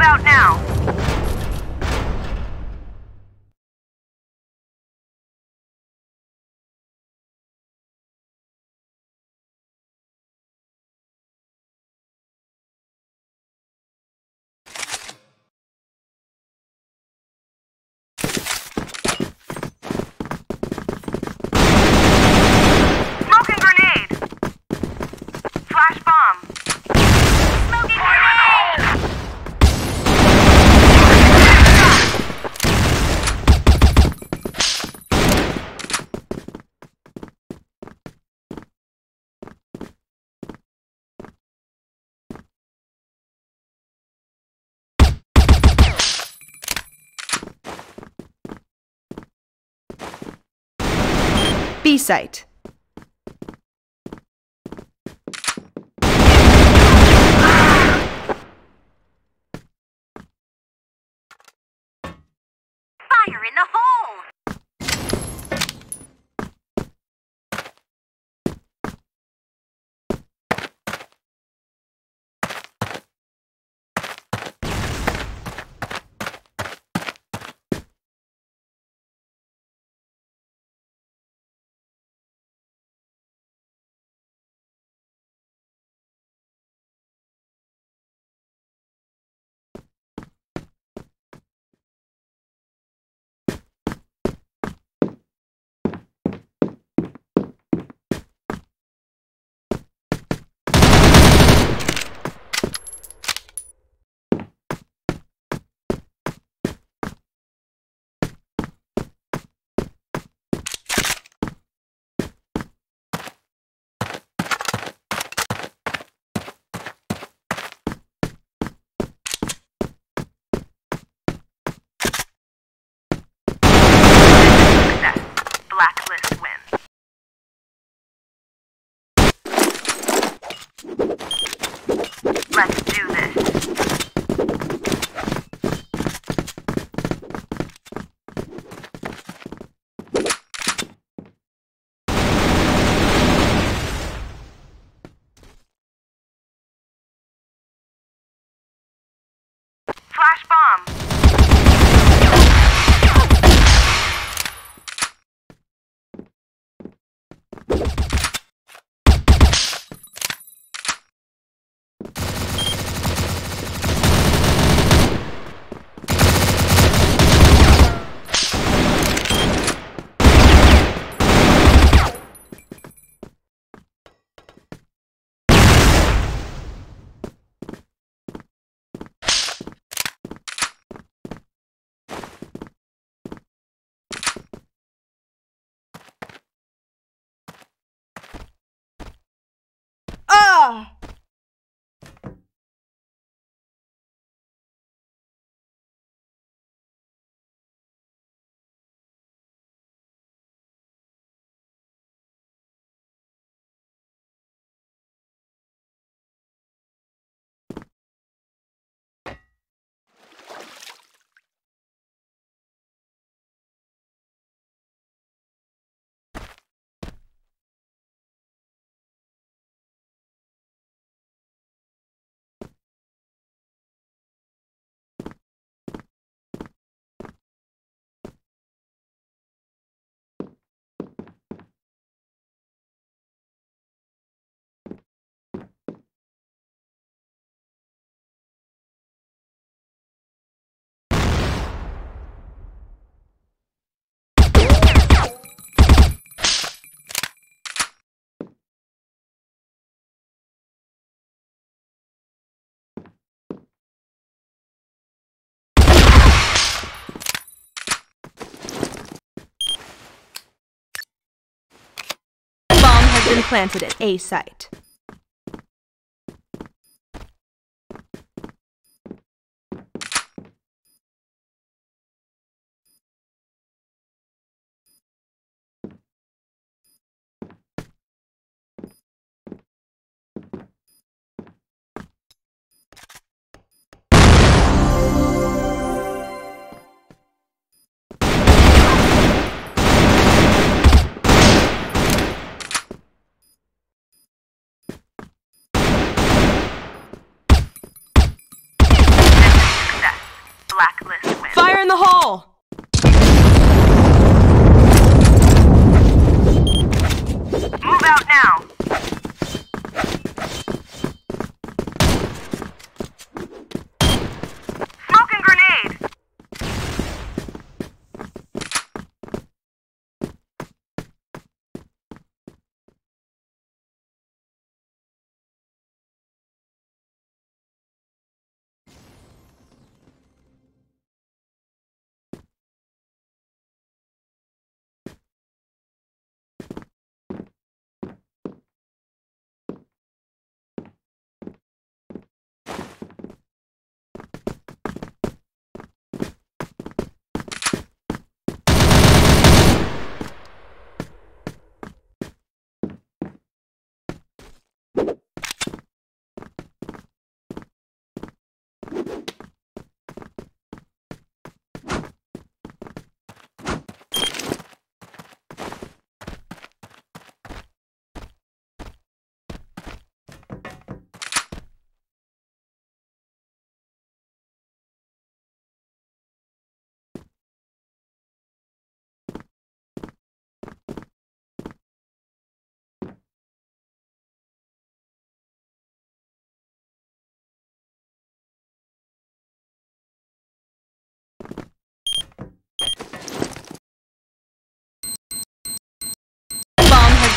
out now. site. Let's do this. implanted at A site.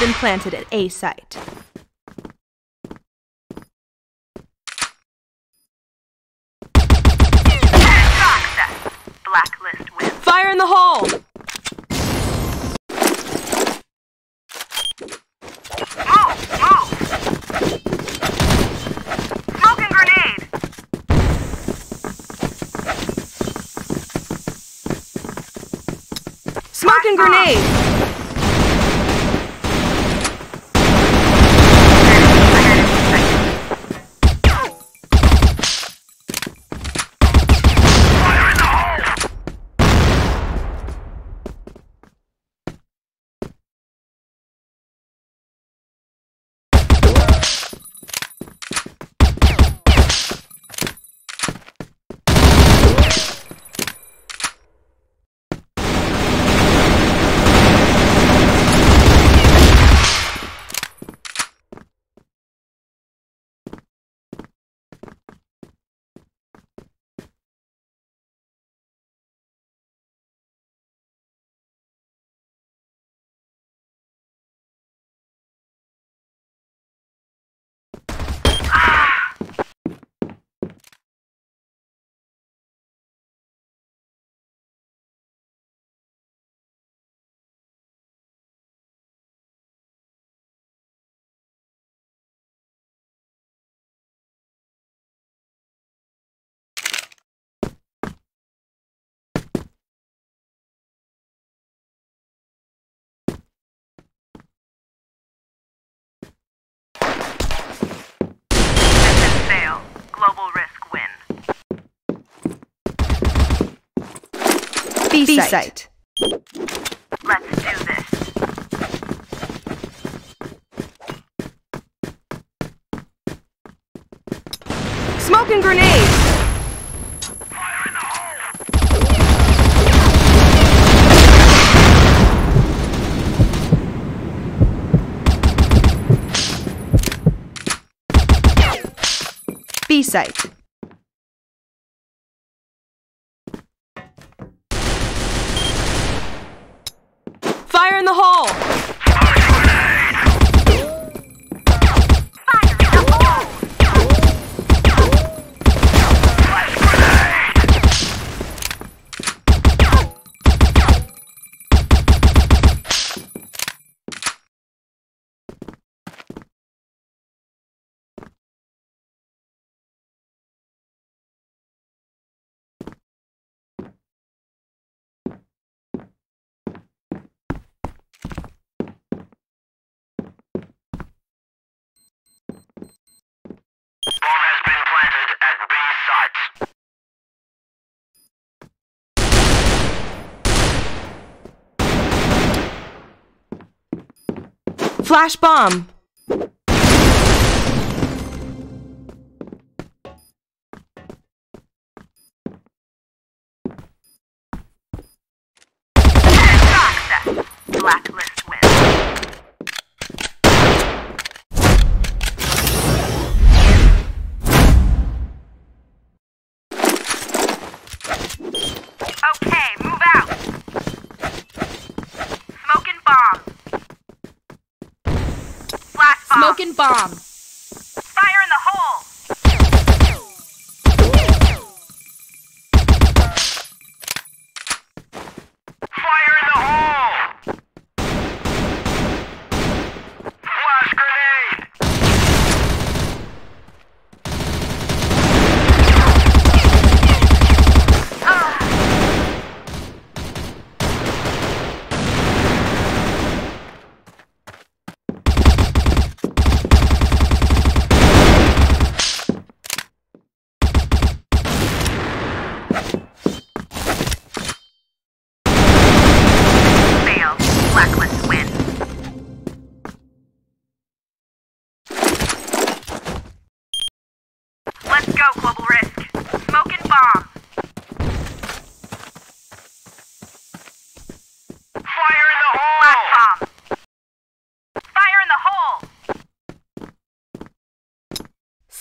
been planted at a site. Blacklist wins. Fire in the hole! Smoking grenade! B, site. site. Let's do this. Smoke and grenades! B site. Fire in the hole! Bomb has been planted at B site. Flash bomb! Blacklist. Bomb. Smoking bomb.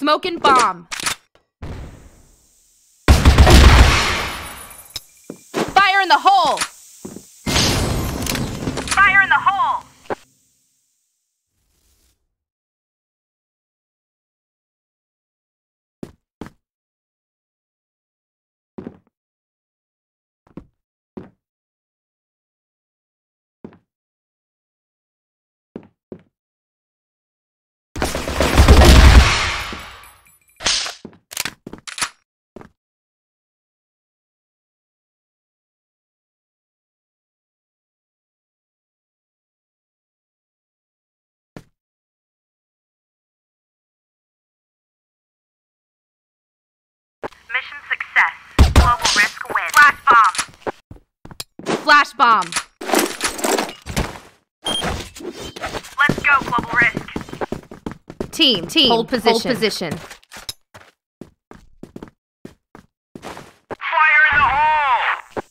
Smoking bomb. Fire in the hole! Mission success. Global risk win. Flash bomb. Flash bomb. Let's go, global risk. Team, team. Hold position. Hold position. Fire in the hole!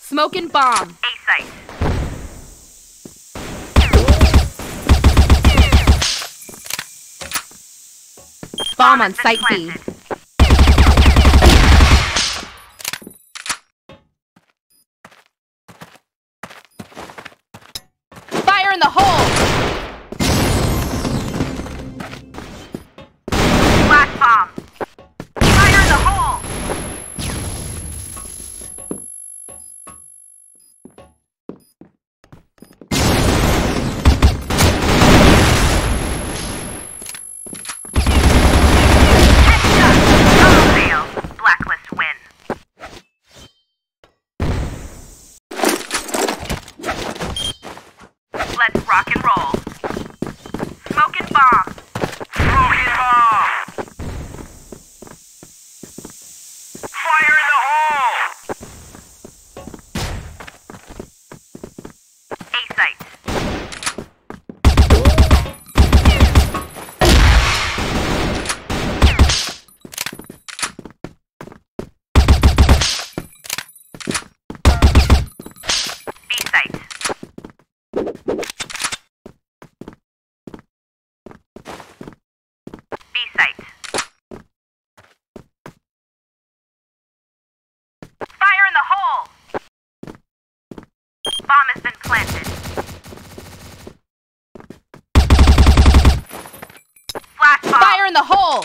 Smoking bomb. Bomb on site B. in the hole.